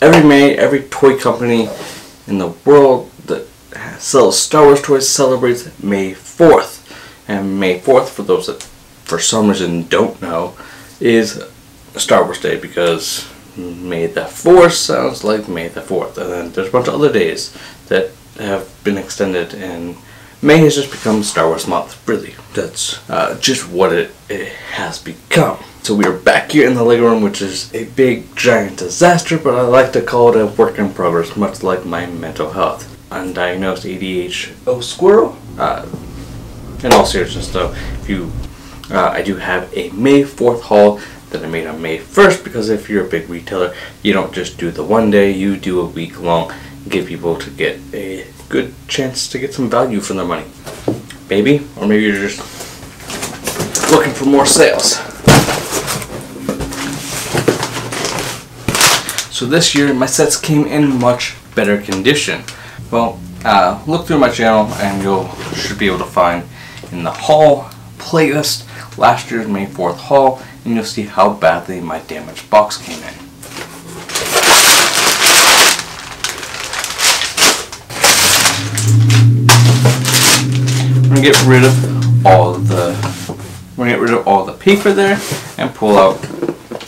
every May, every toy company in the world that sells Star Wars toys celebrates May 4th. And May 4th, for those that for some reason don't know, is Star Wars Day because May the 4th sounds like May the Force. And then there's a bunch of other days that have been extended and May has just become Star Wars month. Really, that's uh, just what it, it has become. So we are back here in the Lego room, which is a big, giant disaster, but I like to call it a work in progress, much like my mental health. Undiagnosed ADHD oh, squirrel. Uh, in all seriousness, though, if you, uh, I do have a May 4th haul that I made on May 1st, because if you're a big retailer, you don't just do the one day, you do a week long, give people to get a good chance to get some value for their money. Maybe, or maybe you're just looking for more sales. So this year my sets came in much better condition. Well, uh, look through my channel and you should be able to find in the haul playlist last year's May 4th haul and you'll see how badly my damaged box came in. Gonna get rid of all the I'm gonna get rid of all the paper there and pull out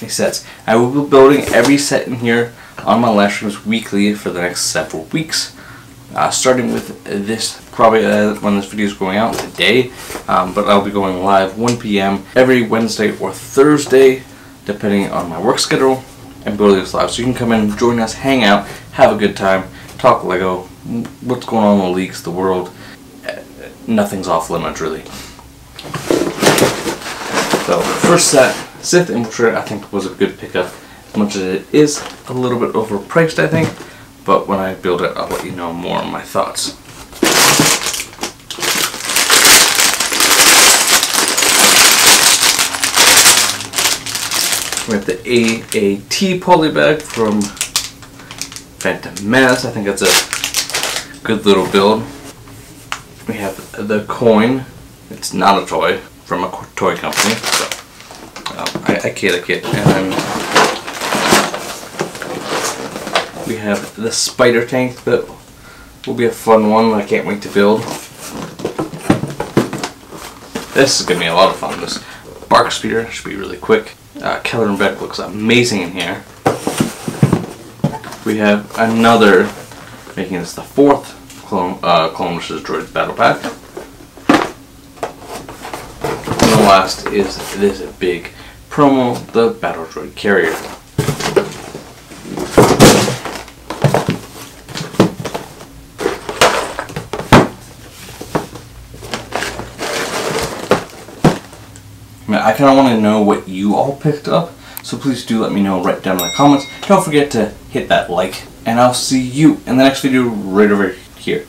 these sets. I will be building every set in here on my streams weekly for the next several weeks. Uh, starting with this, probably uh, when this video is going out today, um, but I'll be going live 1 p.m. every Wednesday or Thursday, depending on my work schedule, and building this live. So you can come in, join us, hang out, have a good time, talk Lego, what's going on in the leagues, the world. Nothing's off limits, really. So, first set, Sith Infiltrator I think was a good pickup, as much as it is a little bit overpriced I think, but when I build it I'll let you know more on my thoughts. We have the AAT polybag from Phantom Menace. I think that's a good little build. We have the coin. It's not a toy from a toy company. So I, I kid, I kid. And we have the spider tank that will be a fun one I can't wait to build. This is going to be a lot of fun. This BARC speeder should be really quick. Uh, Kelleran Beck looks amazing in here. We have another, making this the fourth Clone, uh, Clone vs. Droid Battle Pack. And the last is this big promo the Battle Droid Carrier. I kind of want to know what you all picked up, so please do let me know right down in the comments. Don't forget to hit that like, and I'll see you in the next video right over here.